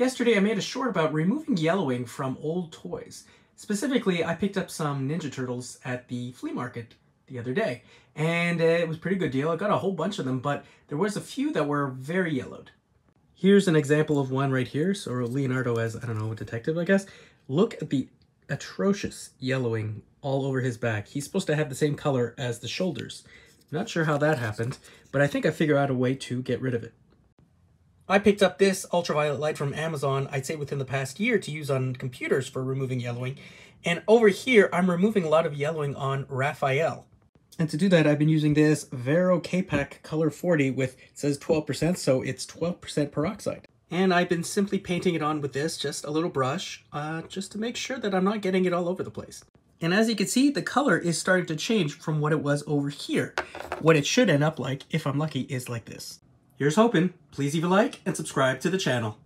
Yesterday I made a short about removing yellowing from old toys. Specifically, I picked up some Ninja Turtles at the flea market the other day, and uh, it was a pretty good deal. I got a whole bunch of them, but there was a few that were very yellowed. Here's an example of one right here. So Leonardo as, I don't know, a detective, I guess. Look at the atrocious yellowing all over his back. He's supposed to have the same color as the shoulders. Not sure how that happened, but I think I figured out a way to get rid of it. I picked up this ultraviolet light from Amazon, I'd say within the past year, to use on computers for removing yellowing. And over here, I'm removing a lot of yellowing on Raphael. And to do that, I've been using this Vero K-Pak Color 40 with, it says 12%, so it's 12% peroxide. And I've been simply painting it on with this, just a little brush, uh, just to make sure that I'm not getting it all over the place. And as you can see, the color is starting to change from what it was over here. What it should end up like, if I'm lucky, is like this. Here's hoping. Please leave a like and subscribe to the channel.